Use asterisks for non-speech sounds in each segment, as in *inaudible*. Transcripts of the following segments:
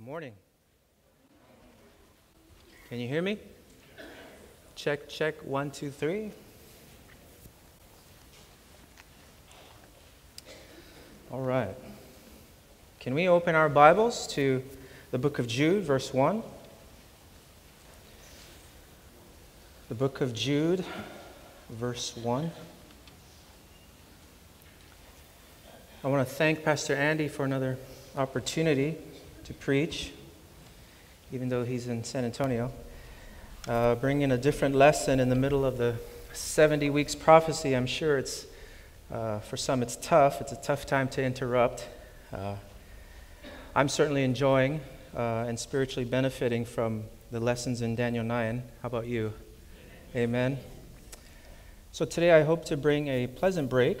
morning. Can you hear me? Check, check, one, two, three. All right. Can we open our Bibles to the book of Jude, verse 1? The book of Jude, verse 1. I want to thank Pastor Andy for another opportunity to preach, even though he's in San Antonio. Uh, bringing a different lesson in the middle of the 70 weeks prophecy. I'm sure it's, uh, for some, it's tough. It's a tough time to interrupt. Uh, I'm certainly enjoying uh, and spiritually benefiting from the lessons in Daniel 9. How about you? Amen. So today I hope to bring a pleasant break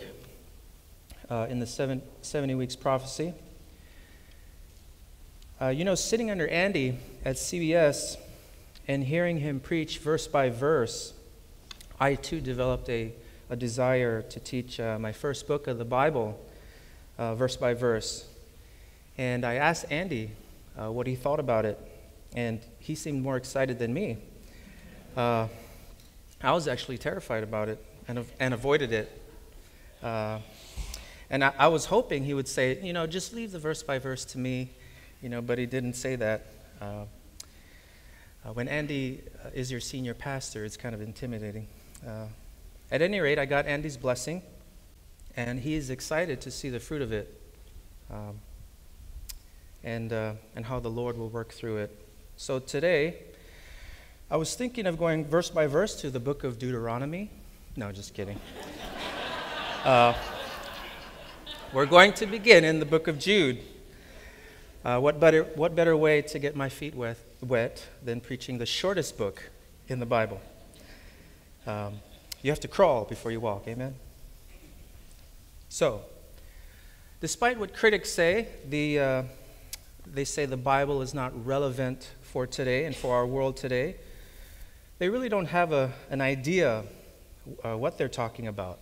uh, in the seven, 70 weeks prophecy. Uh, you know, sitting under Andy at CBS and hearing him preach verse by verse, I too developed a, a desire to teach uh, my first book of the Bible uh, verse by verse. And I asked Andy uh, what he thought about it, and he seemed more excited than me. Uh, I was actually terrified about it and, and avoided it. Uh, and I, I was hoping he would say, you know, just leave the verse by verse to me you know, but he didn't say that. Uh, uh, when Andy uh, is your senior pastor, it's kind of intimidating. Uh, at any rate, I got Andy's blessing, and he is excited to see the fruit of it um, and, uh, and how the Lord will work through it. So today, I was thinking of going verse by verse to the book of Deuteronomy. No, just kidding. *laughs* We're going to begin in the book of Jude. Uh, what, better, what better way to get my feet wet, wet than preaching the shortest book in the Bible? Um, you have to crawl before you walk, amen? So, despite what critics say, the, uh, they say the Bible is not relevant for today and for our world today, they really don't have a, an idea uh, what they're talking about,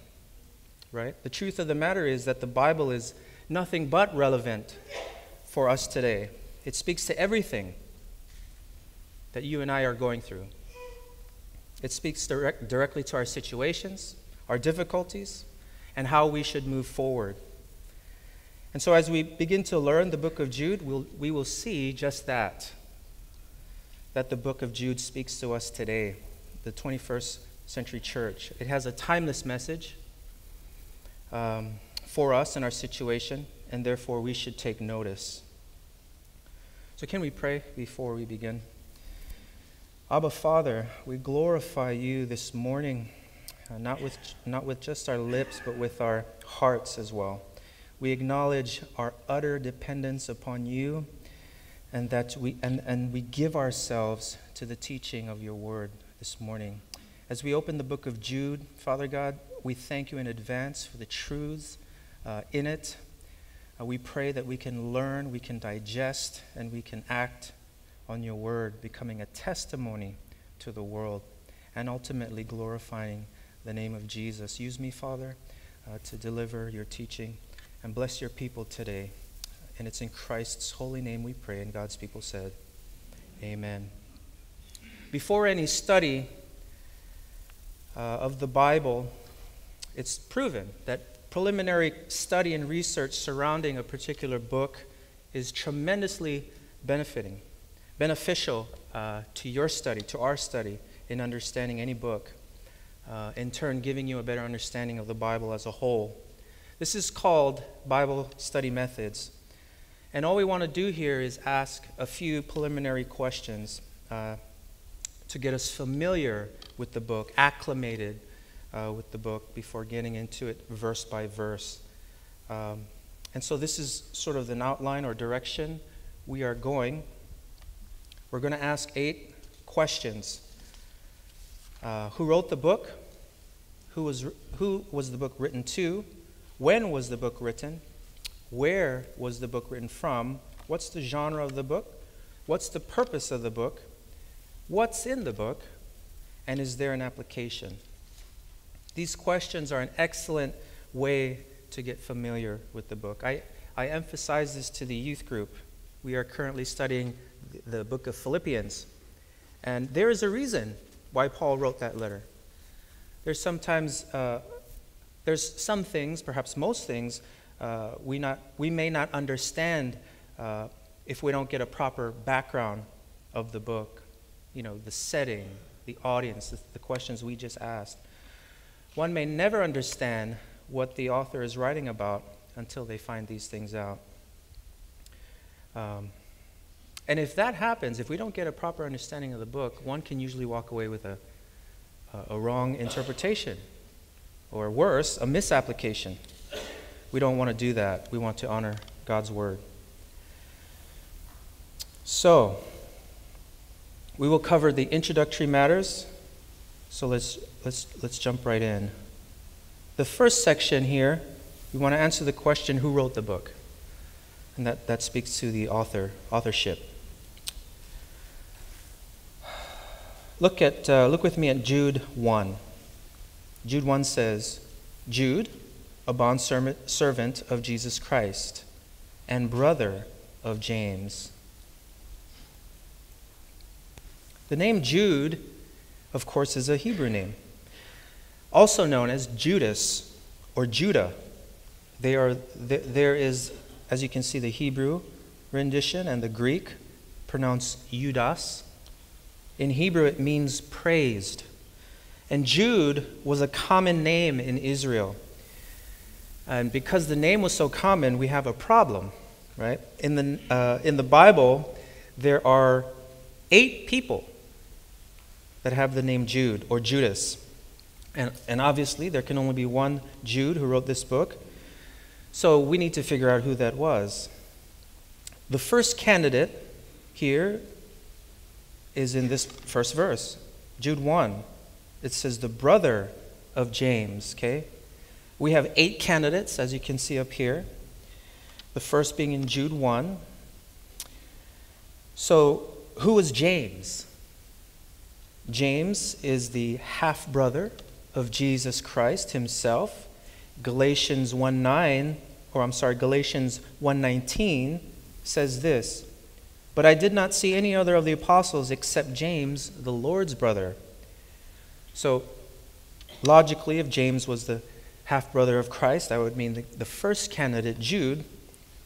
right? The truth of the matter is that the Bible is nothing but relevant for us today. It speaks to everything that you and I are going through. It speaks direct, directly to our situations, our difficulties, and how we should move forward. And so, as we begin to learn the book of Jude, we'll, we will see just that that the book of Jude speaks to us today, the 21st century church. It has a timeless message um, for us in our situation and therefore we should take notice. So, can we pray before we begin? Abba, Father, we glorify you this morning, uh, not, with, not with just our lips, but with our hearts as well. We acknowledge our utter dependence upon you and that we, and, and we give ourselves to the teaching of your word this morning. As we open the book of Jude, Father God, we thank you in advance for the truths uh, in it uh, we pray that we can learn, we can digest, and we can act on your word, becoming a testimony to the world and ultimately glorifying the name of Jesus. Use me, Father, uh, to deliver your teaching and bless your people today. And it's in Christ's holy name we pray. And God's people said, Amen. Before any study uh, of the Bible, it's proven that preliminary study and research surrounding a particular book is tremendously benefiting, beneficial uh, to your study, to our study in understanding any book, uh, in turn, giving you a better understanding of the Bible as a whole. This is called Bible study methods. And all we want to do here is ask a few preliminary questions uh, to get us familiar with the book, acclimated uh, with the book before getting into it verse by verse. Um, and so this is sort of an outline or direction we are going. We're going to ask eight questions. Uh, who wrote the book? Who was, who was the book written to? When was the book written? Where was the book written from? What's the genre of the book? What's the purpose of the book? What's in the book? And is there an application? These questions are an excellent way to get familiar with the book. I, I emphasize this to the youth group. We are currently studying the book of Philippians. And there is a reason why Paul wrote that letter. There's sometimes, uh, there's some things, perhaps most things, uh, we, not, we may not understand uh, if we don't get a proper background of the book, you know, the setting, the audience, the, the questions we just asked. One may never understand what the author is writing about until they find these things out. Um, and if that happens, if we don't get a proper understanding of the book, one can usually walk away with a, a, a wrong interpretation, or worse, a misapplication. We don't want to do that. We want to honor God's word. So, we will cover the introductory matters. So let's, let's, let's jump right in. The first section here, we want to answer the question who wrote the book? And that, that speaks to the author, authorship. Look, at, uh, look with me at Jude 1. Jude 1 says, Jude, a bondservant of Jesus Christ and brother of James. The name Jude, of course, is a Hebrew name, also known as Judas or Judah. They are, there is, as you can see, the Hebrew rendition and the Greek pronounced Judas. In Hebrew, it means praised. And Jude was a common name in Israel. And because the name was so common, we have a problem, right? In the, uh, in the Bible, there are eight people that have the name Jude or Judas. And, and obviously, there can only be one Jude who wrote this book. So we need to figure out who that was. The first candidate here is in this first verse, Jude 1. It says, the brother of James, okay? We have eight candidates, as you can see up here. The first being in Jude 1. So, who was James? James is the half brother of Jesus Christ himself. Galatians 1 9, or I'm sorry, Galatians 1:19 says this but I did not see any other of the apostles except James, the Lord's brother. So, logically, if James was the half brother of Christ, that would mean the, the first candidate, Jude,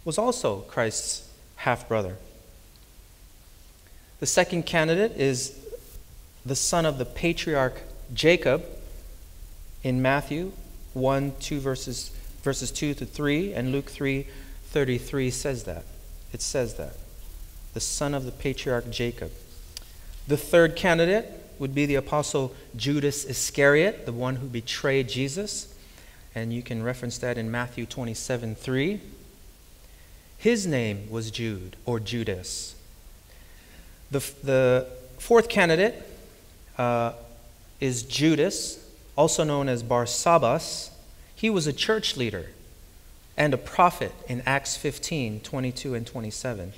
was also Christ's half brother. The second candidate is the son of the patriarch Jacob in Matthew 1, 2 verses, verses 2 to 3, and Luke 3, 33 says that. It says that the son of the patriarch Jacob. The third candidate would be the apostle Judas Iscariot, the one who betrayed Jesus. And you can reference that in Matthew 27 3. His name was Jude or Judas. The, the fourth candidate uh, is Judas, also known as Barsabbas. He was a church leader and a prophet in Acts 15 22 and 27.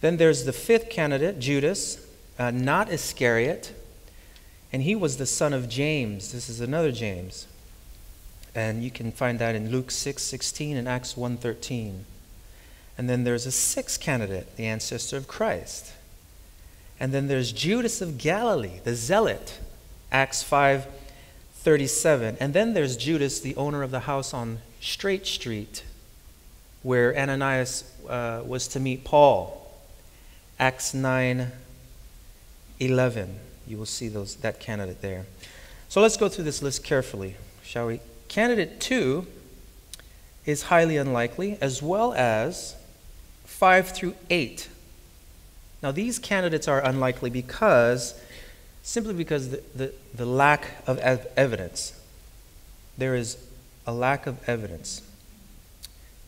Then there's the fifth candidate, Judas, uh, not Iscariot, and he was the son of James. This is another James. And you can find that in Luke 6 16 and Acts 1 13. And then there's a sixth candidate, the ancestor of Christ. And then there's Judas of Galilee, the zealot, Acts 5 37. And then there's Judas, the owner of the house on Straight Street, where Ananias uh, was to meet Paul. Acts 9 11. You will see those, that candidate there. So let's go through this list carefully, shall we? Candidate 2 is highly unlikely, as well as 5 through 8. Now, these candidates are unlikely because, simply because the, the, the lack of ev- evidence. There is a lack of evidence.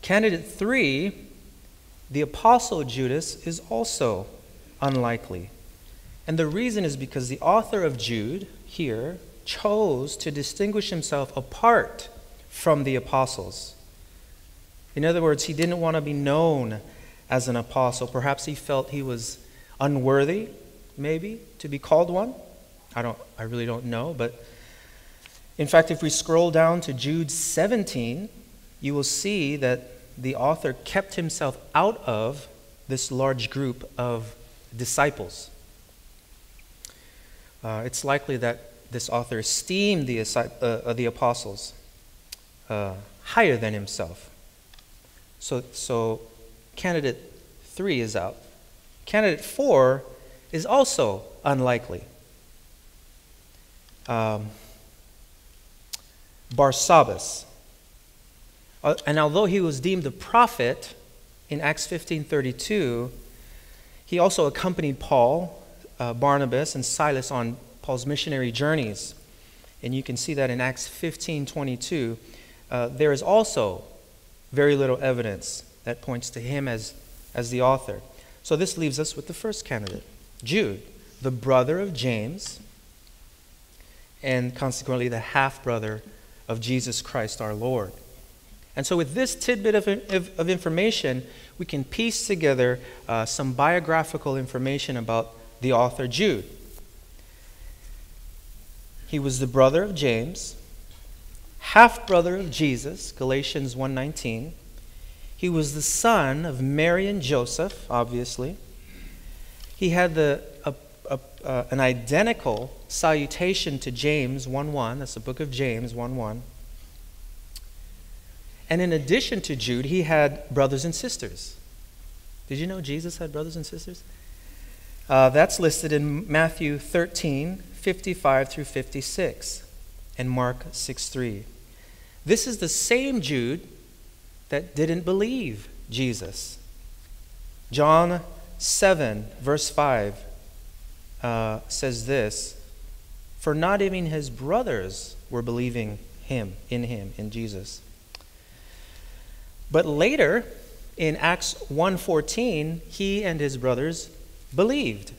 Candidate 3 the apostle Judas is also unlikely. And the reason is because the author of Jude here chose to distinguish himself apart from the apostles. In other words, he didn't want to be known as an apostle. Perhaps he felt he was unworthy, maybe, to be called one. I don't I really don't know, but in fact, if we scroll down to Jude 17, you will see that the author kept himself out of this large group of disciples. Uh, it's likely that this author esteemed the, uh, the apostles uh, higher than himself. So, so candidate three is out. Candidate four is also unlikely. Um, Barsabbas. Uh, and although he was deemed a prophet in Acts 15:32, he also accompanied Paul, uh, Barnabas, and Silas on Paul's missionary journeys. And you can see that in Acts 15:22. Uh, there is also very little evidence that points to him as, as the author. So this leaves us with the first candidate, Jude, the brother of James, and consequently the half brother of Jesus Christ our Lord. And so, with this tidbit of, of, of information, we can piece together uh, some biographical information about the author Jude. He was the brother of James, half brother of Jesus, Galatians 1:19. He was the son of Mary and Joseph, obviously. He had the, a, uh, an identical salutation to James 1:1. That's the book of James 1:1. And in addition to Jude, he had brothers and sisters. Did you know Jesus had brothers and sisters? Uh, that's listed in Matthew 13, 55 through 56, and Mark 6, 3. This is the same Jude that didn't believe Jesus. John 7, verse 5 uh, says this For not even his brothers were believing him, in him, in Jesus. But later, in Acts 1:14, he and his brothers believed.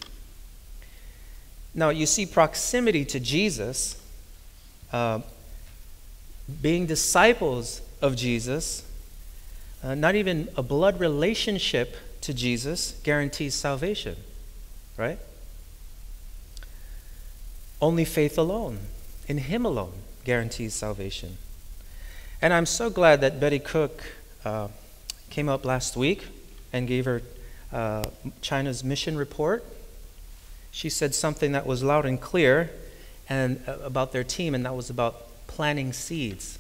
Now you see proximity to Jesus, uh, being disciples of Jesus, uh, not even a blood relationship to Jesus guarantees salvation, right? Only faith alone, in Him alone, guarantees salvation. And I'm so glad that Betty Cook uh, came up last week and gave her uh, China's mission report. She said something that was loud and clear and uh, about their team, and that was about planting seeds.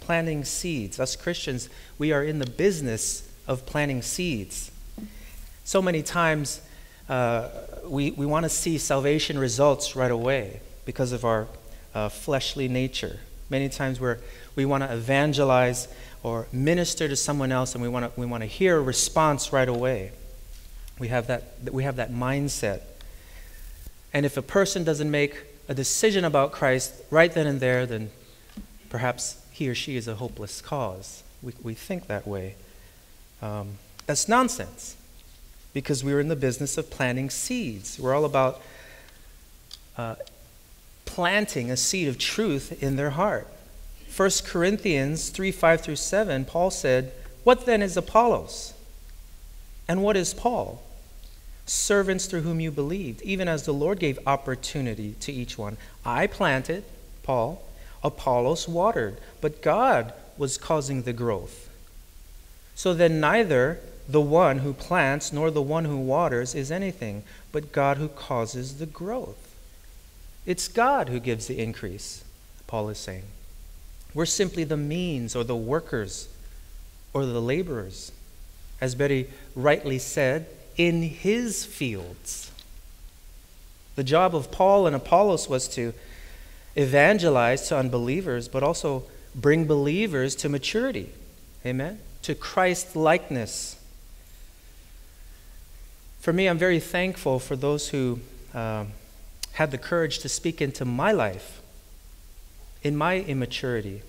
Planting seeds. Us Christians, we are in the business of planting seeds. So many times uh, we, we want to see salvation results right away because of our uh, fleshly nature. Many times we're, we want to evangelize or minister to someone else and we want to we want to hear a response right away. We have that we have that mindset. And if a person doesn't make a decision about Christ right then and there, then perhaps he or she is a hopeless cause. We, we think that way. Um, that's nonsense because we're in the business of planting seeds. We're all about uh, planting a seed of truth in their heart. 1 Corinthians 3 5 through 7, Paul said, What then is Apollos? And what is Paul? Servants through whom you believed, even as the Lord gave opportunity to each one. I planted, Paul, Apollos watered, but God was causing the growth. So then, neither the one who plants nor the one who waters is anything, but God who causes the growth. It's God who gives the increase, Paul is saying. We're simply the means or the workers or the laborers. As Betty rightly said, in his fields. The job of Paul and Apollos was to evangelize to unbelievers, but also bring believers to maturity. Amen? To Christ likeness. For me, I'm very thankful for those who um, had the courage to speak into my life in my immaturity,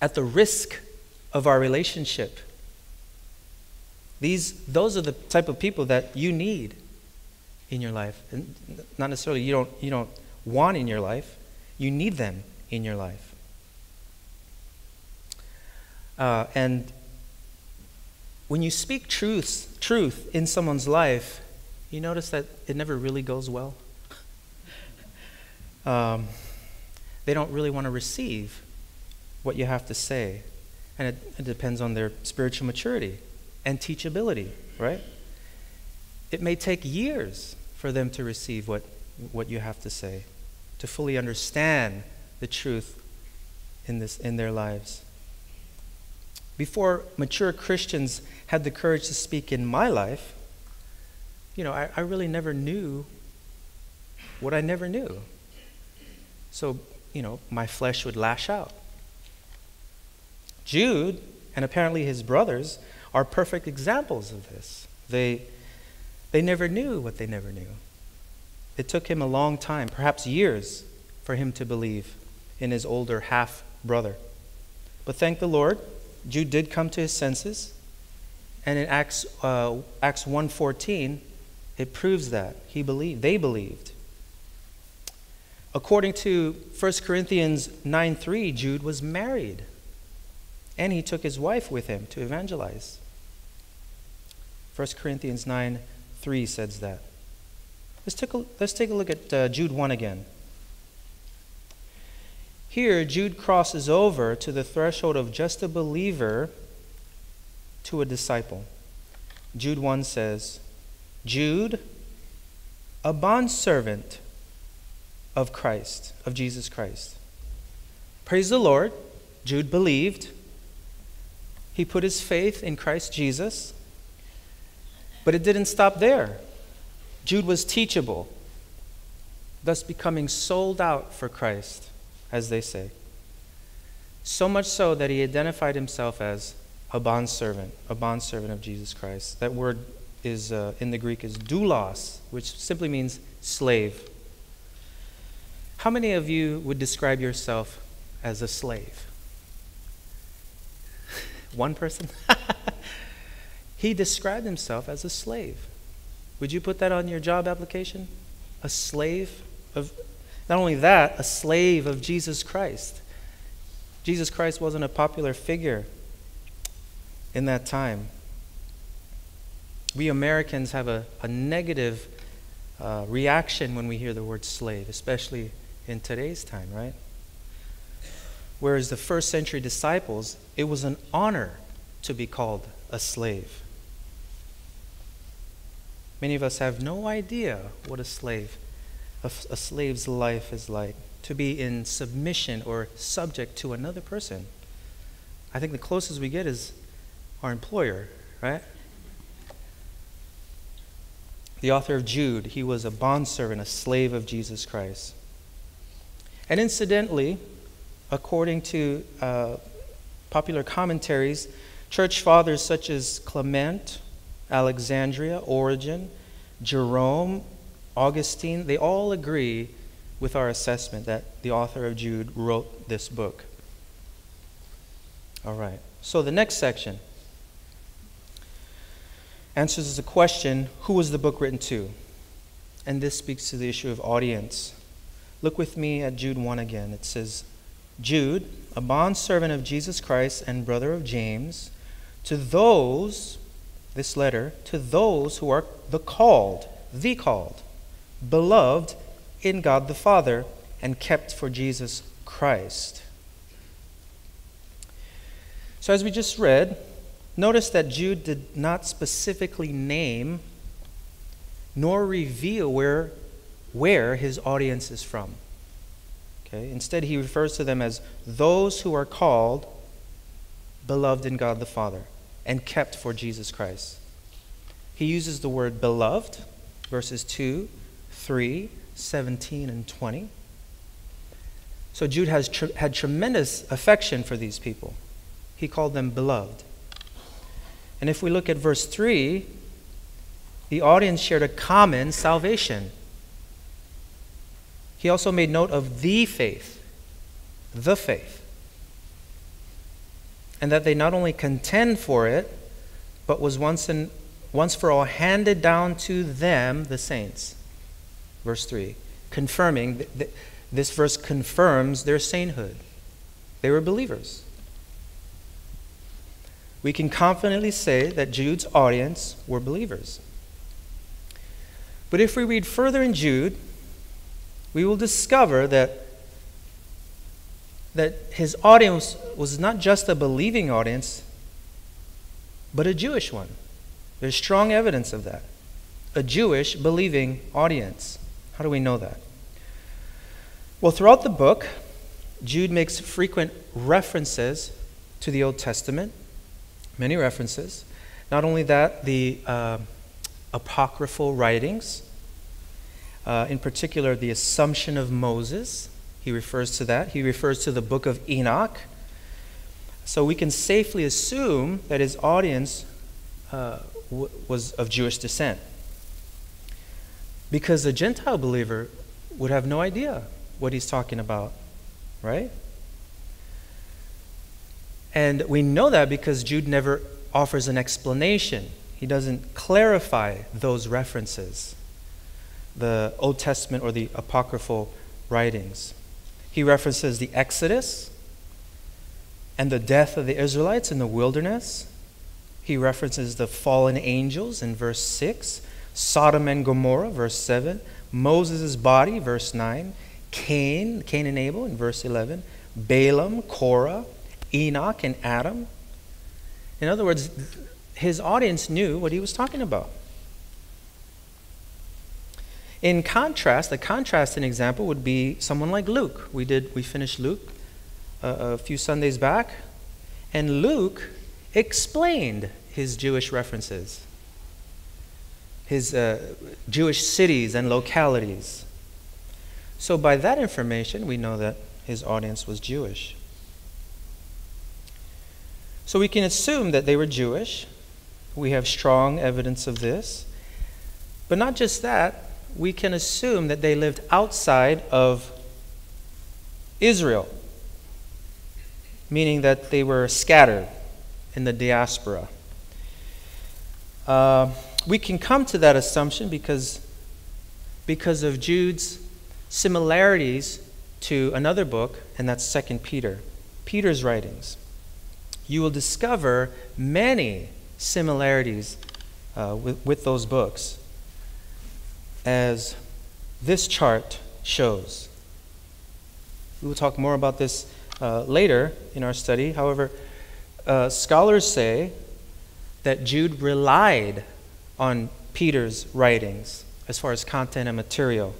at the risk of our relationship. These, those are the type of people that you need in your life. And not necessarily you don't, you don't want in your life, you need them in your life. Uh, and when you speak truth, truth in someone's life, you notice that it never really goes well. *laughs* Um, they don't really want to receive what you have to say. And it, it depends on their spiritual maturity. and teachability, right? It may take years for them to receive what, what you have to say, to fully understand the truth in, this, in their lives. Before mature Christians had the courage to speak in my life, you know, I, I really never knew what I never knew. So, you know, my flesh would lash out. Jude, and apparently his brothers, are perfect examples of this. They, they never knew what they never knew. It took him a long time, perhaps years, for him to believe in his older half brother. But thank the Lord, Jude did come to his senses. And in Acts, uh, Acts 1.14, it proves that. He believed. They believed. According to 1 Corinthians 9.3, Jude was married. And he took his wife with him to evangelize. 1 Corinthians 9 3 says that. Let's take a, let's take a look at uh, Jude 1 again. Here, Jude crosses over to the threshold of just a believer to a disciple. Jude 1 says, Jude, a bondservant of Christ, of Jesus Christ. Praise the Lord. Jude believed. He put his faith in Christ Jesus. But it didn't stop there. Jude was teachable, thus becoming sold out for Christ, as they say. So much so that he identified himself as a bondservant, a bondservant of Jesus Christ. That word is uh, in the Greek is doulos, which simply means slave. How many of you would describe yourself as a slave? *laughs* One person? *laughs* He described himself as a slave. Would you put that on your job application? A slave of, not only that, a slave of Jesus Christ. Jesus Christ wasn't a popular figure in that time. We Americans have a, a negative uh, reaction when we hear the word slave, especially in today's time, right? Whereas the first century disciples, it was an honor to be called a slave. Many of us have no idea what a slave, a, a slave's life is like. To be in submission or subject to another person. I think the closest we get is our employer, right? The author of Jude, he was a bondservant, a slave of Jesus Christ. And incidentally, according to uh, popular commentaries, church fathers such as Clement, Alexandria, Origen, Jerome, Augustine, they all agree with our assessment that the author of Jude wrote this book. All right. So the next section answers the question who was the book written to? And this speaks to the issue of audience. Look with me at Jude 1 again. It says, Jude, a bondservant of Jesus Christ and brother of James, to those this letter to those who are the called, the called, beloved in God the Father, and kept for Jesus Christ. So, as we just read, notice that Jude did not specifically name nor reveal where, where his audience is from. Okay? Instead, he refers to them as those who are called, beloved in God the Father and kept for Jesus Christ. He uses the word beloved, verses 2, 3, 17, and 20. So Jude has tr- had tremendous affection for these people. He called them beloved. And if we look at verse 3, the audience shared a common salvation. He also made note of the faith, the faith and that they not only contend for it, but was once, and once for all handed down to them, the saints. Verse 3, confirming, th- th- this verse confirms their sainthood. They were believers. We can confidently say that Jude's audience were believers. But if we read further in Jude, we will discover that that his audience was not just a believing audience, but a Jewish one. There's strong evidence of that. A Jewish believing audience. How do we know that? Well, throughout the book, Jude makes frequent references to the Old Testament, many references. Not only that, the uh, apocryphal writings, uh, in particular, the Assumption of Moses, he refers to that. He refers to the book of Enoch. So we can safely assume that his audience uh, w- was of Jewish descent. Because a Gentile believer would have no idea what he's talking about, right? And we know that because Jude never offers an explanation. He doesn't clarify those references, the Old Testament or the apocryphal writings. He references the Exodus and the death of the Israelites in the wilderness. He references the fallen angels in verse 6, Sodom and Gomorrah, verse 7, Moses' body, verse 9, Cain, Cain and Abel in verse 11, Balaam, Korah, Enoch, and Adam. In other words, his audience knew what he was talking about. In contrast, a contrasting example would be someone like Luke. We did we finished Luke a, a few Sundays back, and Luke explained his Jewish references, his uh, Jewish cities and localities. So by that information, we know that his audience was Jewish. So we can assume that they were Jewish. We have strong evidence of this. But not just that, we can assume that they lived outside of Israel, meaning that they were scattered in the diaspora. Uh, we can come to that assumption because, because of Jude's similarities to another book, and that's 2 Peter, Peter's writings. You will discover many similarities uh, with, with those books as this chart shows. We will talk more about this uh, later in our study. However, uh, scholars say that Jude relied on Peter's writings as far as content and material.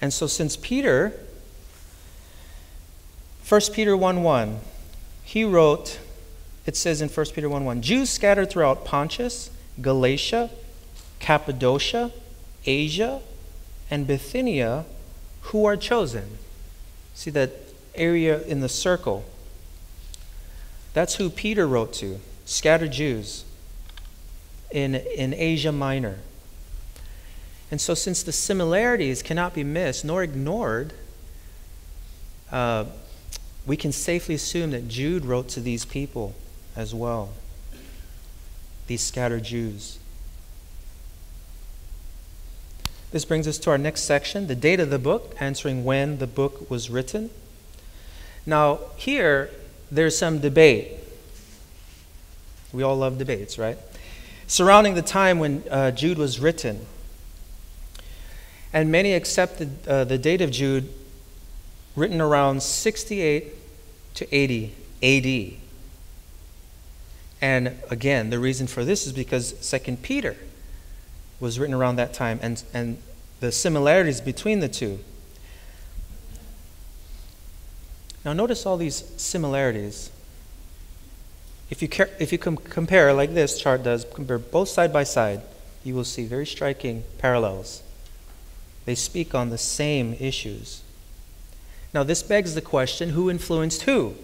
And so, since Peter, 1 Peter 1 1, he wrote, it says in 1 Peter 1 1, Jews scattered throughout Pontus, Galatia, Cappadocia, Asia, and Bithynia who are chosen. See that area in the circle? That's who Peter wrote to scattered Jews in, in Asia Minor. And so, since the similarities cannot be missed nor ignored, uh, we can safely assume that Jude wrote to these people as well, these scattered Jews. This brings us to our next section the date of the book, answering when the book was written. Now, here, there's some debate. We all love debates, right? Surrounding the time when uh, Jude was written. And many accepted uh, the date of Jude written around 68 to 80 AD. And again, the reason for this is because 2 Peter was written around that time and, and the similarities between the two. Now, notice all these similarities. If you, care, if you com- compare, like this chart does, compare both side by side, you will see very striking parallels. They speak on the same issues. Now, this begs the question who influenced who?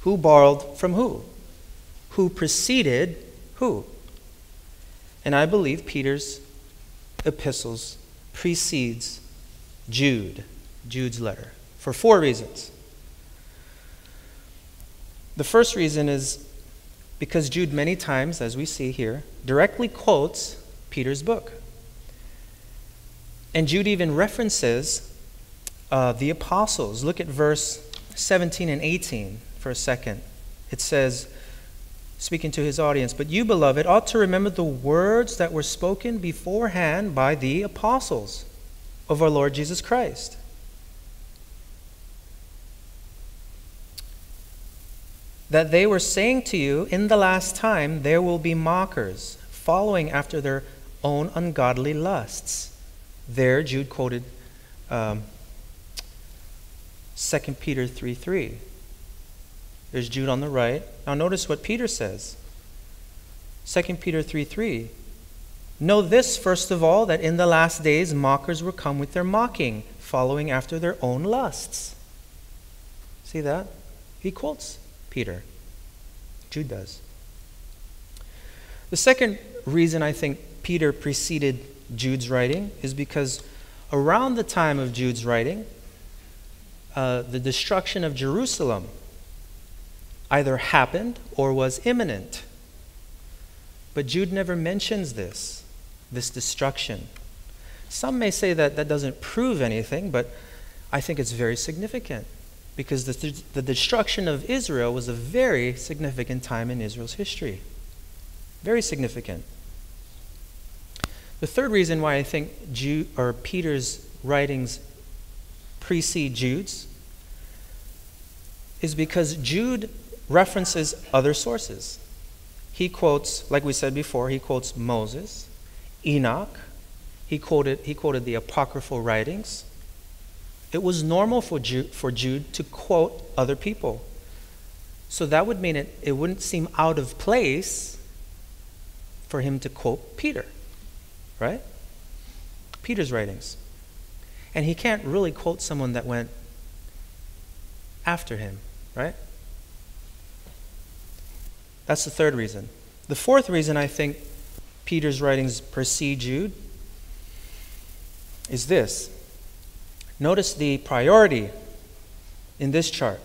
Who borrowed from who? Who preceded who? And I believe Peter's epistles precedes Jude, Jude's letter, for four reasons. The first reason is because Jude, many times, as we see here, directly quotes Peter's book. And Jude even references uh, the apostles. Look at verse 17 and 18 for a second. It says, speaking to his audience, But you, beloved, ought to remember the words that were spoken beforehand by the apostles of our Lord Jesus Christ. That they were saying to you, In the last time there will be mockers, following after their own ungodly lusts. There, Jude quoted um, 2 Peter 3 3. There's Jude on the right. Now, notice what Peter says 2 Peter 3 3. Know this, first of all, that in the last days mockers will come with their mocking, following after their own lusts. See that? He quotes Peter. Jude does. The second reason I think Peter preceded Jude's writing is because around the time of Jude's writing, uh, the destruction of Jerusalem either happened or was imminent. But Jude never mentions this, this destruction. Some may say that that doesn't prove anything, but I think it's very significant because the, the destruction of Israel was a very significant time in Israel's history. Very significant. The third reason why I think Jude, or Peter's writings precede Jude's is because Jude references other sources. He quotes, like we said before, he quotes Moses, Enoch, he quoted, he quoted the apocryphal writings. It was normal for Jude, for Jude to quote other people. So that would mean it, it wouldn't seem out of place for him to quote Peter, right? Peter's writings. And he can't really quote someone that went after him, right? That's the third reason. The fourth reason I think Peter's writings precede Jude is this. Notice the priority in this chart.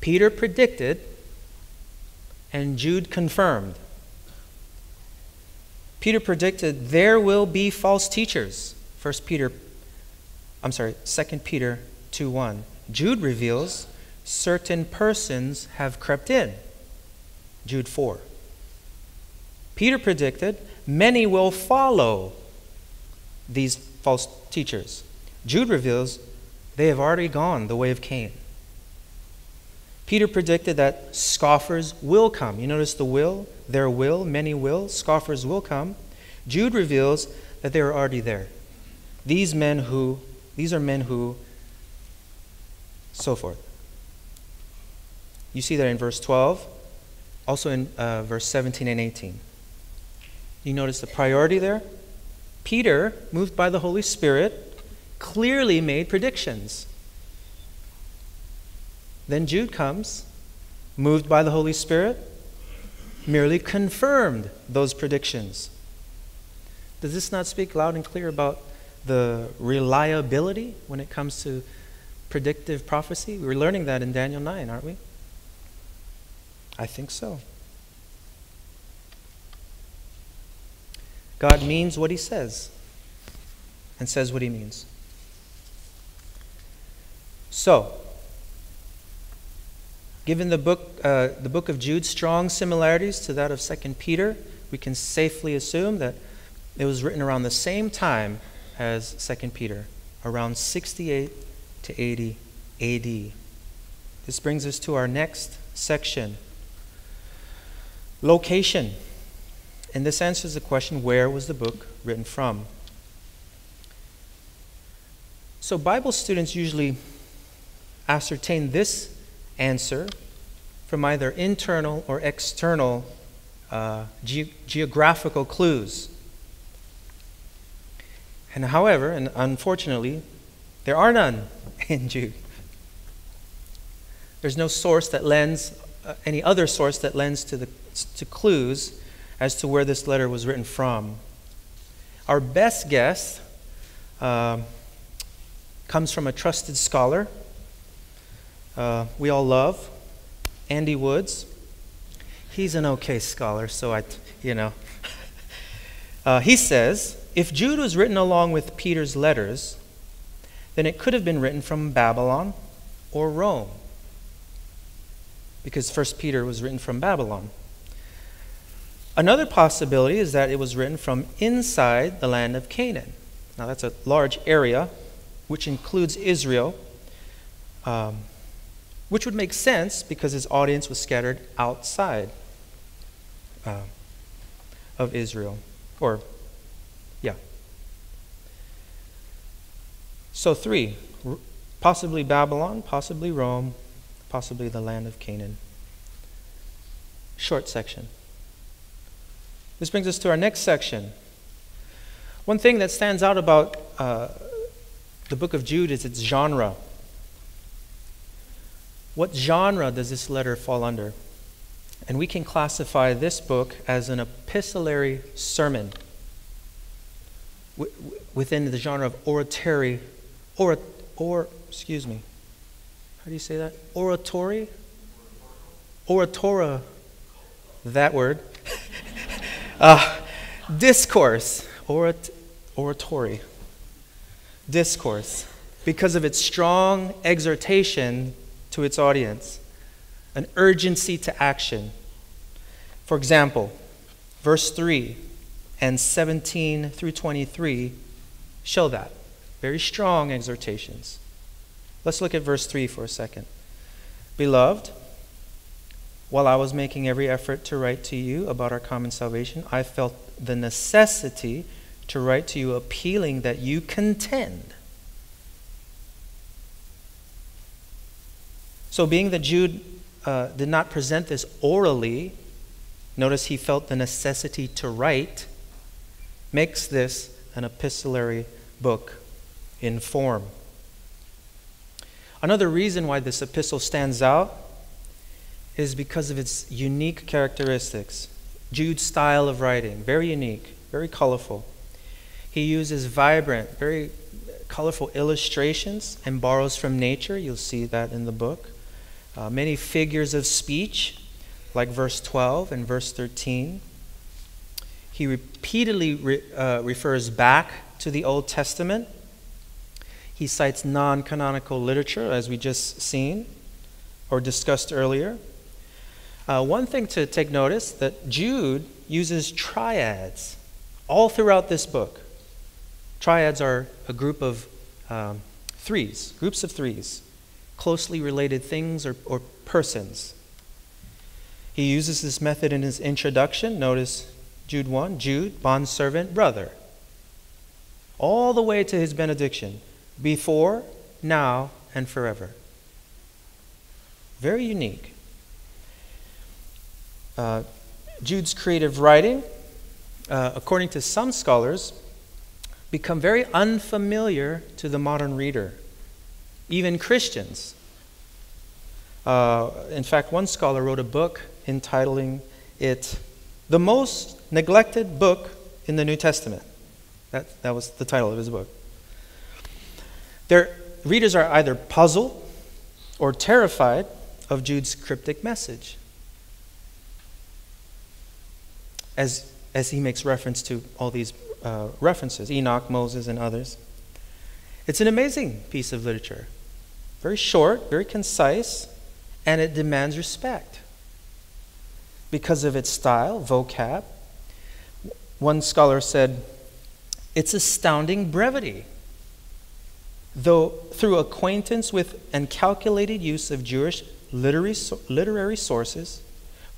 Peter predicted and Jude confirmed. Peter predicted there will be false teachers. 1 Peter I'm sorry, 2 Peter 2 1. Jude reveals certain persons have crept in. Jude 4. Peter predicted many will follow these false teachers. Jude reveals they have already gone the way of Cain. Peter predicted that scoffers will come. You notice the will, there will, many will, scoffers will come. Jude reveals that they are already there. These men who, these are men who, so forth. You see that in verse 12 also in uh, verse 17 and 18. You notice the priority there? Peter, moved by the Holy Spirit, clearly made predictions. Then Jude comes, moved by the Holy Spirit, merely confirmed those predictions. Does this not speak loud and clear about the reliability when it comes to predictive prophecy? We're learning that in Daniel 9, aren't we? I think so. God means what he says and says what he means. So, given the book, uh, the book of Jude strong similarities to that of 2 Peter, we can safely assume that it was written around the same time as 2 Peter, around 68 to 80 AD. This brings us to our next section Location. And this answers the question where was the book written from? So, Bible students usually ascertain this answer from either internal or external uh, ge- geographical clues. And however, and unfortunately, there are none *laughs* in Jude. There's no source that lends, uh, any other source that lends to the to clues as to where this letter was written from. Our best guess uh, comes from a trusted scholar uh, we all love, Andy Woods. He's an okay scholar, so I, you know. *laughs* Uh, he says if Jude was written along with Peter's letters, then it could have been written from Babylon or Rome, because First Peter was written from Babylon. Another possibility is that it was written from inside the land of Canaan. Now, that's a large area which includes Israel. Um, which would make sense because his audience was scattered outside uh, of Israel. Or, yeah. So, three possibly Babylon, possibly Rome, possibly the land of Canaan. Short section. This brings us to our next section. One thing that stands out about uh, the book of Jude is its genre. What genre does this letter fall under? And we can classify this book as an epistolary sermon within the genre of oratory, or, or, excuse me, how do you say that? Oratory? Oratora, that word. *laughs* uh, discourse, orat, oratory, discourse, because of its strong exhortation to its audience, an urgency to action. For example, verse 3 and 17 through 23 show that. Very strong exhortations. Let's look at verse 3 for a second. Beloved, while I was making every effort to write to you about our common salvation, I felt the necessity to write to you appealing that you contend So, being that Jude uh, did not present this orally, notice he felt the necessity to write, makes this an epistolary book in form. Another reason why this epistle stands out is because of its unique characteristics. Jude's style of writing, very unique, very colorful. He uses vibrant, very colorful illustrations and borrows from nature. You'll see that in the book. Uh, many figures of speech, like verse 12 and verse 13. He repeatedly re, uh, refers back to the Old Testament. He cites non canonical literature, as we just seen or discussed earlier. Uh, one thing to take notice that Jude uses triads all throughout this book. Triads are a group of um, threes, groups of threes closely related things or, or persons. He uses this method in his introduction. Notice Jude 1 Jude, bondservant, brother. All the way to his benediction before, now, and forever. Very unique. Uh, Jude's creative writing, uh, according to some scholars, become very unfamiliar to the modern reader even Christians. Uh, in fact, one scholar wrote a book entitling it The Most Neglected Book in the New Testament. That, that was the title of his book. Their readers are either puzzled or terrified of Jude's cryptic message. As, as he makes reference to all these uh, references Enoch, Moses, and others. It's an amazing piece of literature. Very short, very concise, and it demands respect because of its style, vocab. One scholar said, it's astounding brevity. Though through acquaintance with and calculated use of Jewish literary, literary sources,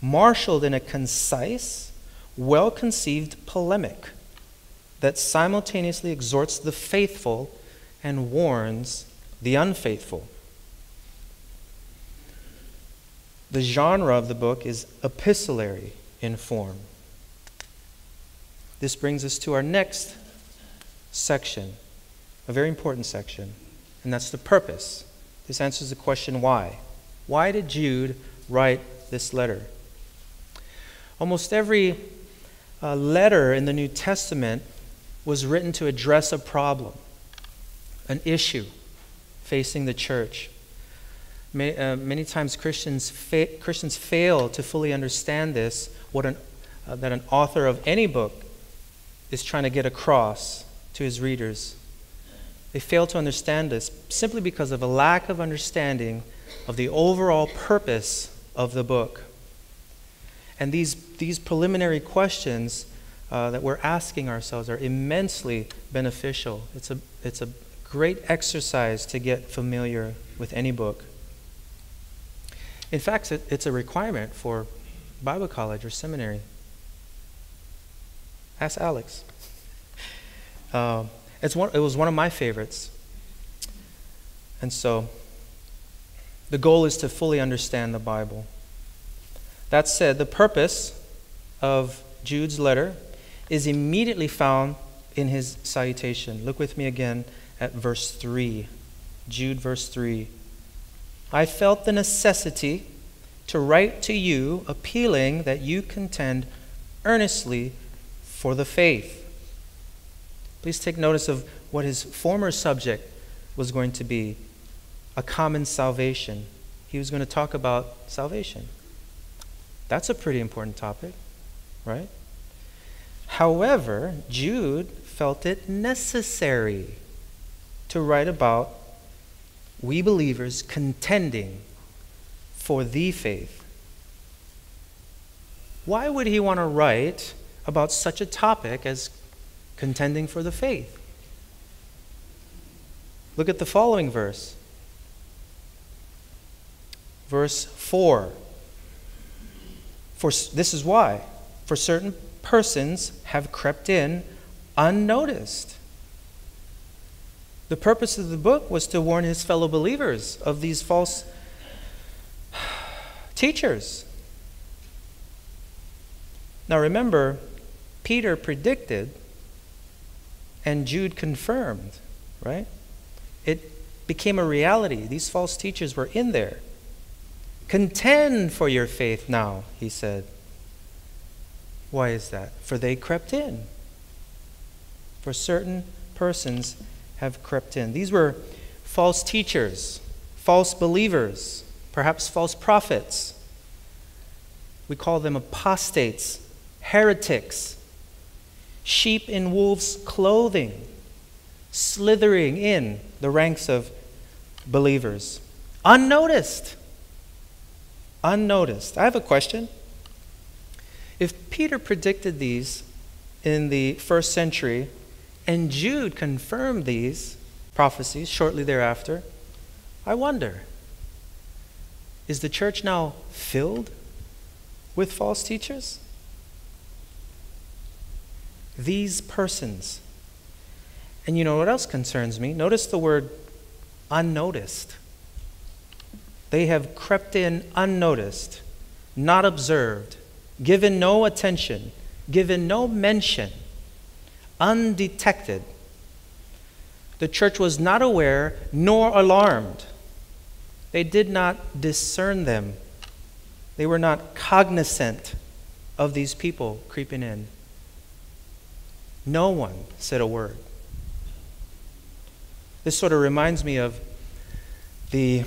marshaled in a concise, well conceived polemic that simultaneously exhorts the faithful and warns the unfaithful. The genre of the book is epistolary in form. This brings us to our next section, a very important section, and that's the purpose. This answers the question why. Why did Jude write this letter? Almost every uh, letter in the New Testament was written to address a problem an issue facing the church. Many, uh, many times Christians, fa- Christians fail to fully understand this, what an, uh, that an author of any book is trying to get across to his readers. They fail to understand this simply because of a lack of understanding of the overall purpose of the book. And these, these preliminary questions uh, that we're asking ourselves are immensely beneficial. It's a, it's a great exercise to get familiar with any book. In fact, it's a requirement for Bible college or seminary. Ask Alex. Uh, it's one, it was one of my favorites. And so, the goal is to fully understand the Bible. That said, the purpose of Jude's letter is immediately found in his salutation. Look with me again at verse 3. Jude, verse 3. I felt the necessity to write to you, appealing that you contend earnestly for the faith. Please take notice of what his former subject was going to be a common salvation. He was going to talk about salvation. That's a pretty important topic, right? However, Jude felt it necessary to write about we believers contending for the faith. Why would he want to write about such a topic as contending for the faith? Look at the following verse. Verse 4. For this is why for certain persons have crept in unnoticed. The purpose of the book was to warn his fellow believers of these false *sighs* teachers. Now remember, Peter predicted and Jude confirmed, right? It became a reality. These false teachers were in there. Contend for your faith now, he said. Why is that? For they crept in. For certain persons have crept in. These were false teachers, false believers, perhaps false prophets. We call them apostates, heretics, sheep in wolves' clothing, slithering in the ranks of believers, unnoticed unnoticed. I have a question. If Peter predicted these in the first century and Jude confirmed these prophecies shortly thereafter, I wonder is the church now filled with false teachers? These persons. And you know what else concerns me? Notice the word unnoticed. They have crept in unnoticed, not observed, given no attention, given no mention, undetected. The church was not aware nor alarmed. They did not discern them. They were not cognizant of these people creeping in. No one said a word. This sort of reminds me of the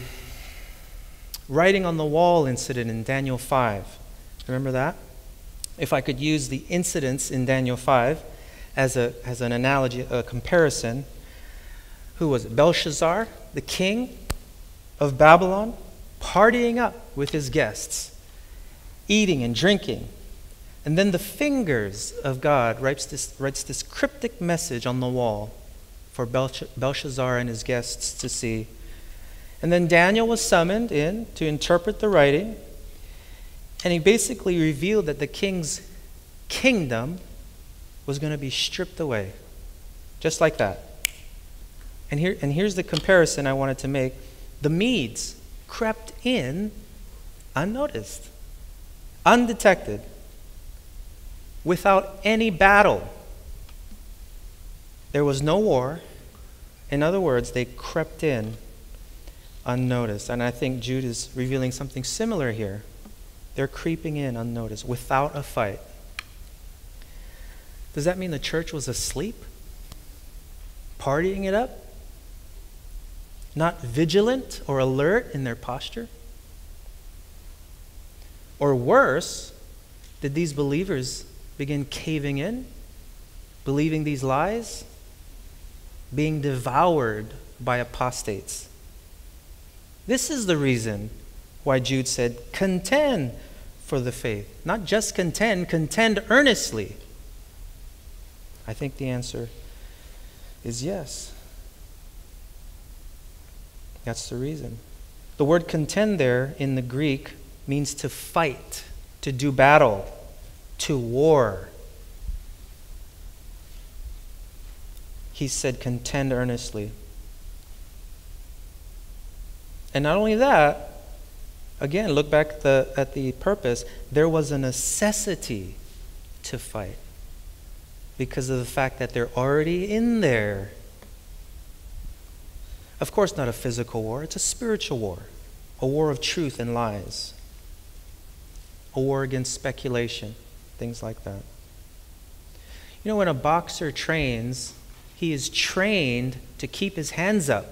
writing on the wall incident in Daniel 5. Remember that? If I could use the incidents in Daniel 5 as, a, as an analogy, a comparison, who was it? Belshazzar, the king of Babylon, partying up with his guests, eating and drinking. And then the fingers of God writes this, writes this cryptic message on the wall for Belshazzar and his guests to see. And then Daniel was summoned in to interpret the writing. And he basically revealed that the king's kingdom was going to be stripped away. Just like that. And, here, and here's the comparison I wanted to make the Medes crept in unnoticed, undetected, without any battle. There was no war. In other words, they crept in unnoticed. And I think Jude is revealing something similar here. They're creeping in unnoticed without a fight. Does that mean the church was asleep? Partying it up? Not vigilant or alert in their posture? Or worse, did these believers begin caving in, believing these lies, being devoured by apostates? This is the reason why Jude said, contend for the faith. Not just contend, contend earnestly. I think the answer is yes. That's the reason. The word contend there in the Greek means to fight, to do battle, to war. He said, contend earnestly. And not only that, again, look back at the, at the purpose. There was a necessity to fight because of the fact that they're already in there. Of course, not a physical war, it's a spiritual war, a war of truth and lies, a war against speculation, things like that. You know, when a boxer trains, he is trained to keep his hands up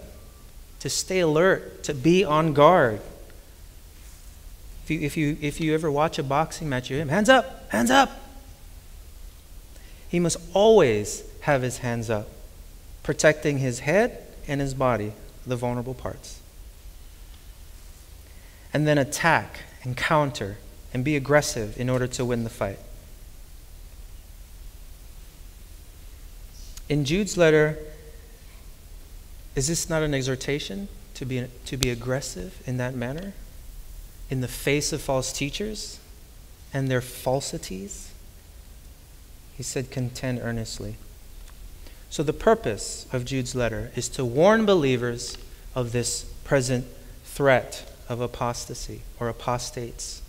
to stay alert, to be on guard. If you, if you, if you ever watch a boxing match, you hear him, hands up, hands up. He must always have his hands up, protecting his head and his body, the vulnerable parts. And then attack and counter and be aggressive in order to win the fight. In Jude's letter, is this not an exhortation to be, to be aggressive in that manner? In the face of false teachers and their falsities? He said, contend earnestly. So, the purpose of Jude's letter is to warn believers of this present threat of apostasy or apostates.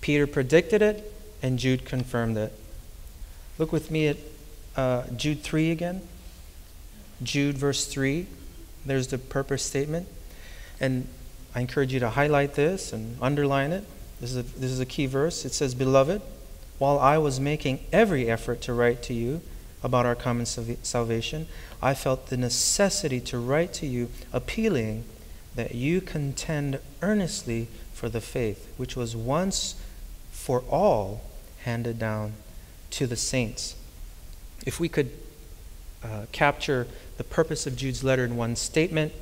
Peter predicted it, and Jude confirmed it. Look with me at uh, Jude 3 again. Jude, verse 3, there's the purpose statement. And I encourage you to highlight this and underline it. This is a, this is a key verse. It says, Beloved, while I was making every effort to write to you about our common salvation, I felt the necessity to write to you, appealing that you contend earnestly for the faith which was once for all handed down to the saints. If we could uh, capture the purpose of Jude's letter in one statement,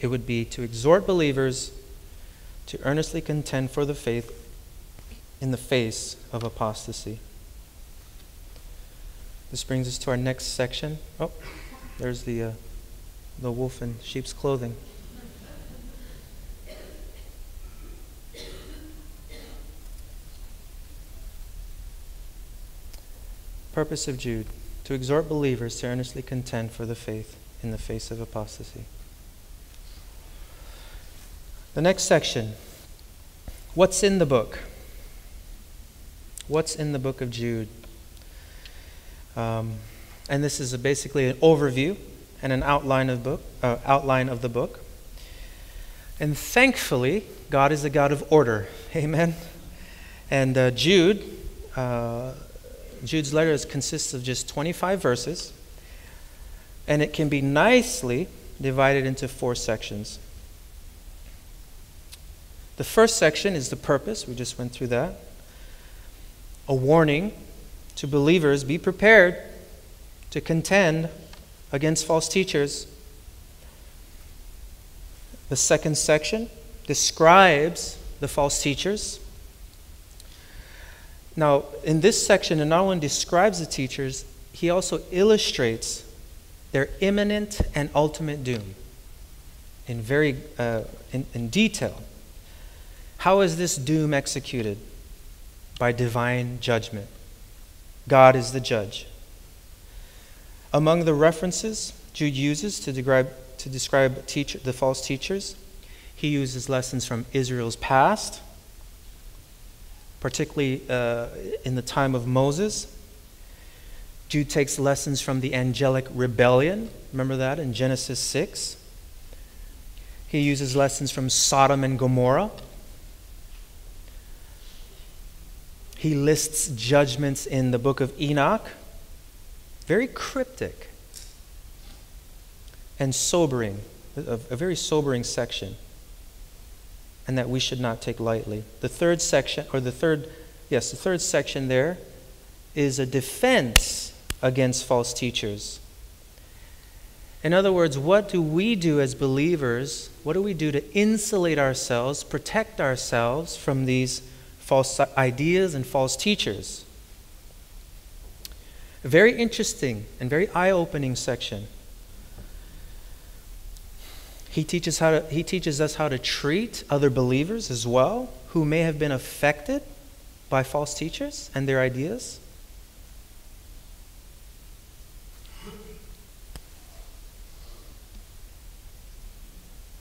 it would be to exhort believers to earnestly contend for the faith in the face of apostasy. This brings us to our next section. Oh, there's the, uh, the wolf in sheep's clothing. Purpose of Jude to exhort believers to earnestly contend for the faith in the face of apostasy. The next section What's in the book? What's in the book of Jude? Um, and this is basically an overview and an outline of, book, uh, outline of the book. And thankfully, God is a God of order. *laughs* Amen. And uh, Jude uh, Jude's letter consists of just 25 verses, and it can be nicely divided into four sections. The first section is the purpose, we just went through that. A warning to believers be prepared to contend against false teachers. The second section describes the false teachers now, in this section, it not only describes the teachers, he also illustrates their imminent and ultimate doom in very uh, in, in detail. How is this doom executed? By divine judgment. God is the judge. Among the references Jude uses to describe, to describe teacher, the false teachers, he uses lessons from Israel's past, particularly uh, in the time of Moses. Jude takes lessons from the angelic rebellion. Remember that in Genesis 6? He uses lessons from Sodom and Gomorrah. He lists judgments in the book of Enoch. Very cryptic and sobering, a, a very sobering section and that we should not take lightly. The third section, or the third, yes, the third section there is a defense against false teachers. In other words, what do we do as believers? What do we do to insulate ourselves, protect ourselves from these false ideas and false teachers? A very interesting and very eye opening section. He teaches, how to, he teaches us how to treat other believers as well who may have been affected by false teachers and their ideas.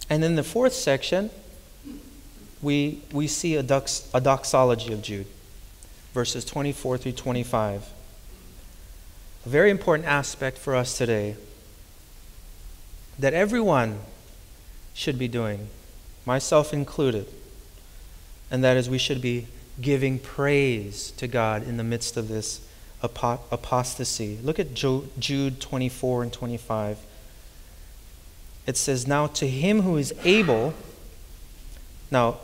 And then the fourth section, we, we see a, dox, a doxology of Jude, verses 24 through 25. A very important aspect for us today that everyone should be doing, myself included, and that is we should be giving praise to God in the midst of this apostasy. Look at Jude 24 and 25 it says, Now to him who is able, now,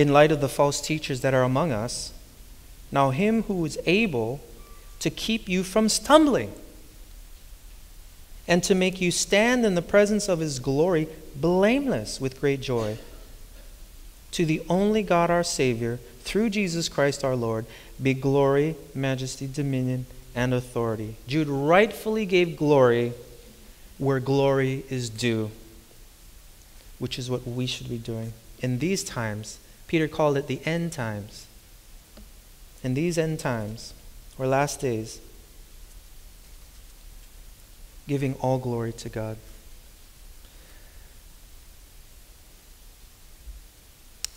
in light of the false teachers that are among us, now him who is able to keep you from stumbling and to make you stand in the presence of his glory blameless with great joy. To the only God our Savior, through Jesus Christ our Lord, be glory, majesty, dominion, and authority. Jude rightfully gave glory where glory is due which is what we should be doing. In these times, Peter called it the end times. In these end times, or last days, giving all glory to God.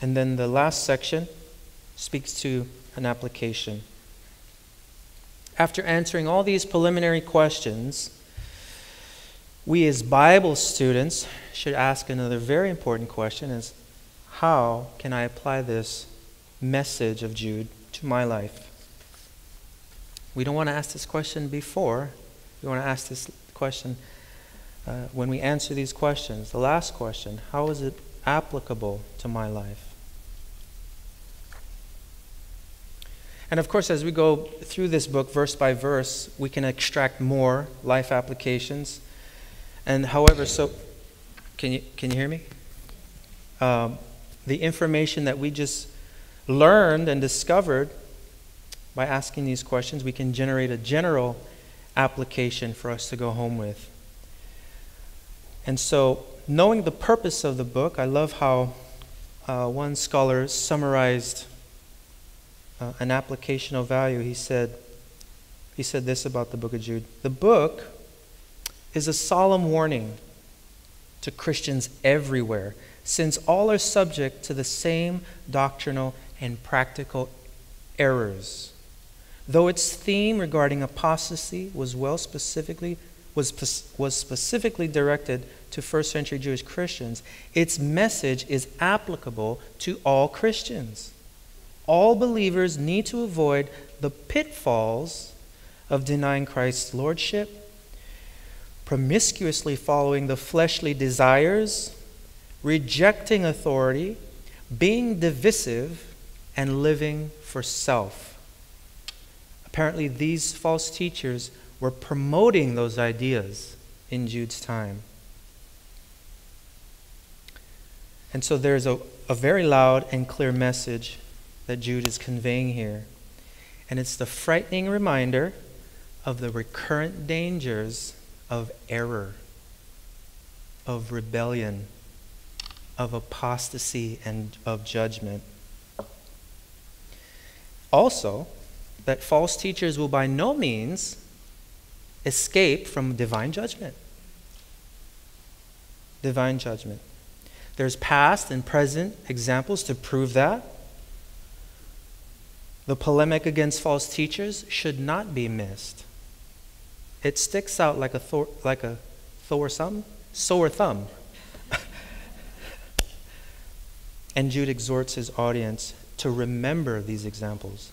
And then the last section speaks to an application. After answering all these preliminary questions, we as Bible students should ask another very important question is how can I apply this message of Jude to my life? We don't want to ask this question before. We want to ask this question uh, when we answer these questions. The last question how is it applicable to my life? And of course, as we go through this book verse by verse, we can extract more life applications. And however, so can you, can you hear me? Um, the information that we just learned and discovered by asking these questions, we can generate a general application for us to go home with. And so, knowing the purpose of the book, I love how uh, one scholar summarized uh, an applicational value. He said, he said this about the book of Jude. The book is a solemn warning to Christians everywhere, since all are subject to the same doctrinal and practical errors. Though its theme regarding apostasy was well specifically was, was specifically directed to first century Jewish Christians, its message is applicable to all Christians. All believers need to avoid the pitfalls of denying Christ's lordship promiscuously following the fleshly desires, rejecting authority, being divisive, and living for self. Apparently, these false teachers were promoting those ideas in Jude's time. And so there's a, a very loud and clear message that Jude is conveying here. And it's the frightening reminder of the recurrent dangers of error, of rebellion, of apostasy, and of judgment. Also, that false teachers will by no means escape from divine judgment. Divine judgment. There's past and present examples to prove that. The polemic against false teachers should not be missed. It sticks out like a Thor, like a Thor sore thumb. And Jude exhorts his audience to remember these examples.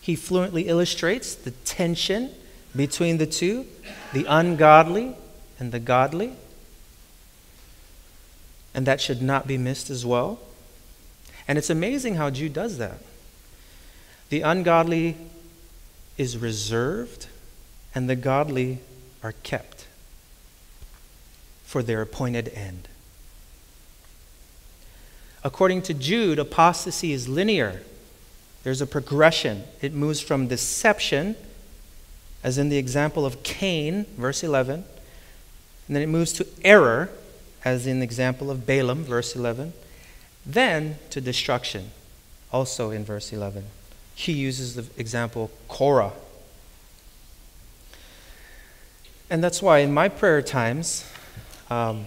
He fluently illustrates the tension between the two, the ungodly and the godly. And that should not be missed as well. And it's amazing how Jude does that. The ungodly is reserved, and the godly are kept for their appointed end. According to Jude, apostasy is linear. There's a progression. It moves from deception, as in the example of Cain, verse 11. And then it moves to error, as in the example of Balaam, verse 11. Then to destruction, also in verse 11. He uses the example Korah. And that's why in my prayer times, um,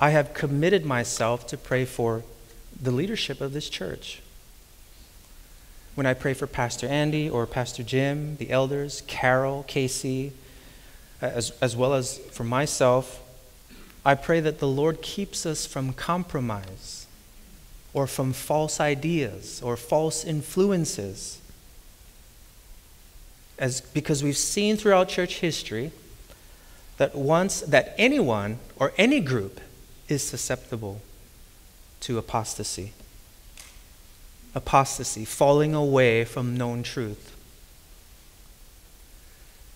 I have committed myself to pray for the leadership of this church. When I pray for Pastor Andy or Pastor Jim, the elders, Carol, Casey, uh, as, as well as for myself, I pray that the Lord keeps us from compromise or from false ideas or false influences. As, because we've seen throughout church history that once that anyone or any group is susceptible to apostasy. Apostasy, falling away from known truth.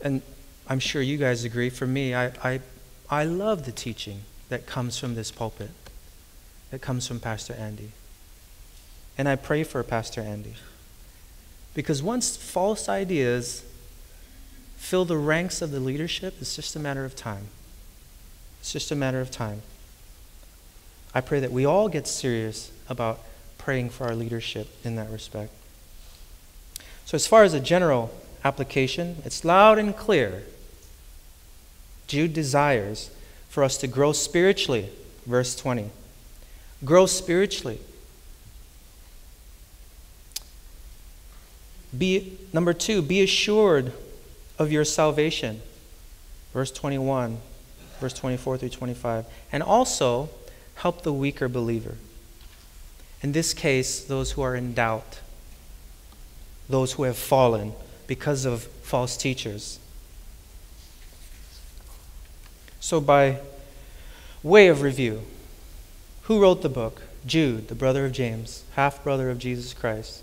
And I'm sure you guys agree. For me, I, I, I love the teaching that comes from this pulpit, that comes from Pastor Andy. And I pray for Pastor Andy. Because once false ideas fill the ranks of the leadership, it's just a matter of time. It's just a matter of time. I pray that we all get serious about praying for our leadership in that respect. So, as far as a general application, it's loud and clear. Jude desires for us to grow spiritually, verse 20. Grow spiritually. Be number 2, be assured of your salvation. Verse 21, verse 24 through 25. And also help the weaker believer. In this case, those who are in doubt, those who have fallen because of false teachers. So, by way of review, who wrote the book? Jude, the brother of James, half brother of Jesus Christ.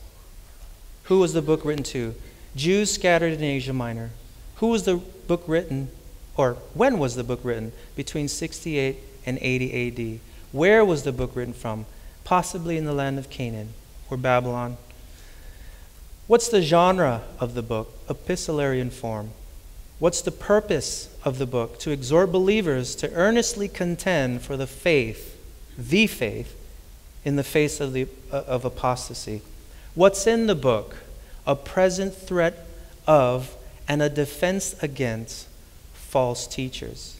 Who was the book written to? Jews scattered in Asia Minor. Who was the book written, or when was the book written? Between 68 and 80 AD. Where was the book written from? Possibly in the land of Canaan or Babylon. What's the genre of the book? Epistolary in form. What's the purpose of the book? To exhort believers to earnestly contend for the faith, the faith, in the face of, the, uh, of apostasy. What's in the book? A present threat of and a defense against false teachers.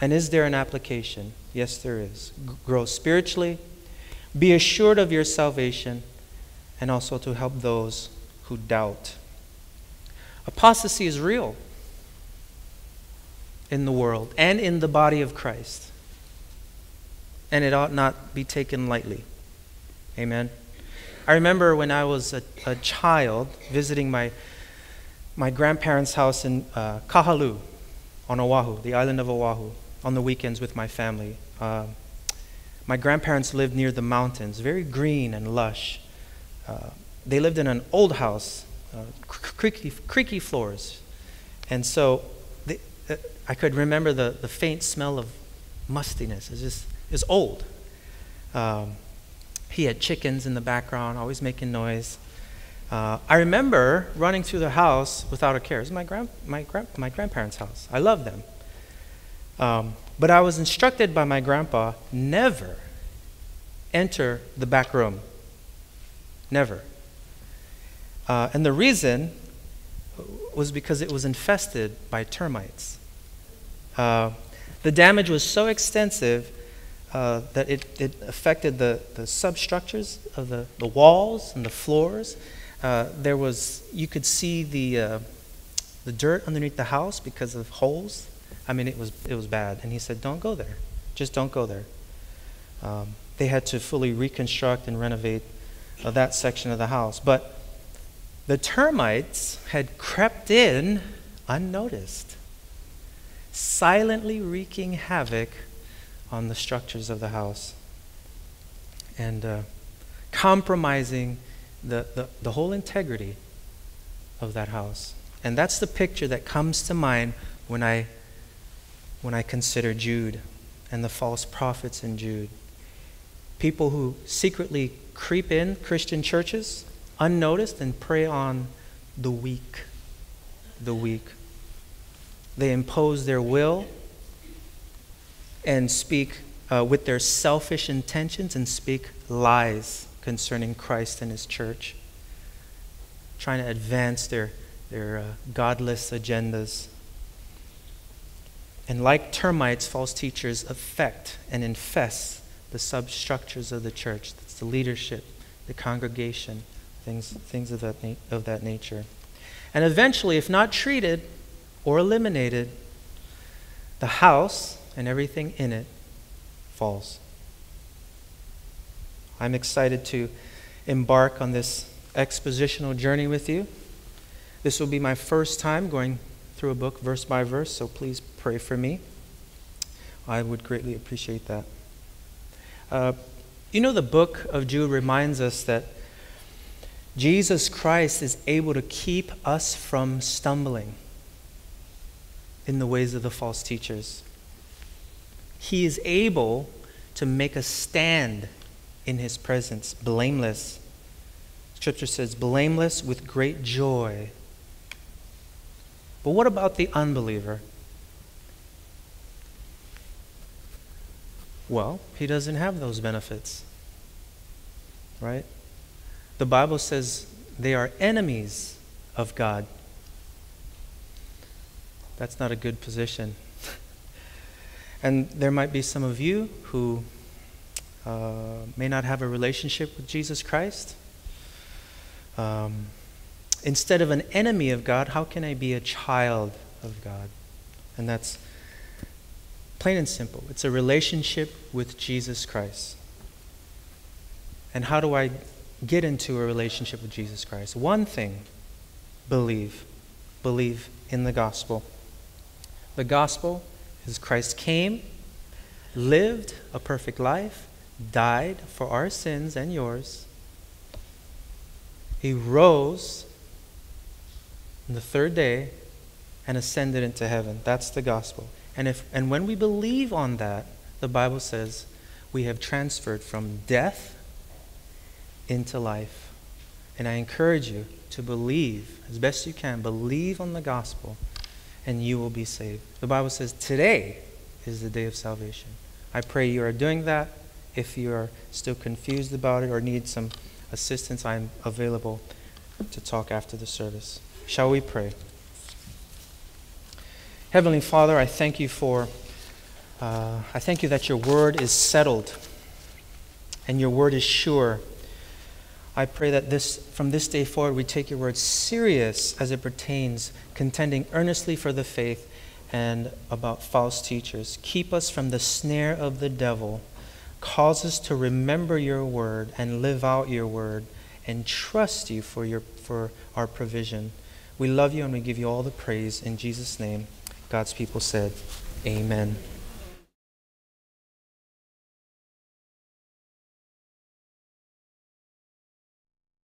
And is there an application? Yes, there is. Grow spiritually, be assured of your salvation, and also to help those who doubt. Apostasy is real in the world and in the body of Christ. And it ought not be taken lightly. Amen. I remember when I was a, a child visiting my my grandparents' house in uh, Kahalu on Oahu, the island of Oahu, on the weekends with my family. Uh, my grandparents lived near the mountains, very green and lush. Uh, they lived in an old house, uh, creaky, creaky floors. And so they, uh, I could remember the, the faint smell of mustiness. It's just, it's old. Um, he had chickens in the background, always making noise. Uh, I remember running through the house without a care. It was my, grand, my, grand, my grandparents' house. I love them. Um, but I was instructed by my grandpa never enter the back room. Never. Uh, and the reason was because it was infested by termites. Uh, the damage was so extensive uh, that it, it affected the, the substructures of the, the walls and the floors. Uh, there was, you could see the, uh, the dirt underneath the house because of holes. I mean, it was, it was bad. And he said, don't go there. Just don't go there. Um, they had to fully reconstruct and renovate uh, that section of the house. But the termites had crept in unnoticed, silently wreaking havoc on the structures of the house and uh, compromising the, the, the whole integrity of that house. And that's the picture that comes to mind when I, when I consider Jude and the false prophets in Jude. People who secretly creep in Christian churches unnoticed and prey on the weak. The weak. They impose their will and speak uh, with their selfish intentions and speak lies concerning Christ and his church, trying to advance their, their uh, godless agendas. And like termites, false teachers affect and infest the substructures of the church. That's the leadership, the congregation, things, things of, that na- of that nature. And eventually, if not treated or eliminated, the house and everything in it falls. I'm excited to embark on this expositional journey with you. This will be my first time going through a book verse by verse, so please pray for me. I would greatly appreciate that. Uh, you know, the book of Jude reminds us that Jesus Christ is able to keep us from stumbling in the ways of the false teachers. He is able to make us stand in his presence, blameless. Scripture says, blameless with great joy. But what about the unbeliever? Well, he doesn't have those benefits. Right? The Bible says they are enemies of God. That's not a good position. *laughs* and there might be some of you who uh, may not have a relationship with Jesus Christ. Um, instead of an enemy of God, how can I be a child of God? And that's Plain and simple. It's a relationship with Jesus Christ. And how do I get into a relationship with Jesus Christ? One thing believe. Believe in the gospel. The gospel is Christ came, lived a perfect life, died for our sins and yours. He rose on the third day and ascended into heaven. That's the gospel. And, if, and when we believe on that, the Bible says we have transferred from death into life. And I encourage you to believe as best you can. Believe on the gospel, and you will be saved. The Bible says today is the day of salvation. I pray you are doing that. If you are still confused about it or need some assistance, I'm available to talk after the service. Shall we pray? Heavenly Father, I thank you for, uh, I thank you that your word is settled and your word is sure. I pray that this, from this day forward, we take your word serious as it pertains, contending earnestly for the faith and about false teachers. Keep us from the snare of the devil. Cause us to remember your word and live out your word and trust you for, your, for our provision. We love you and we give you all the praise in Jesus' name. God's people said, Amen.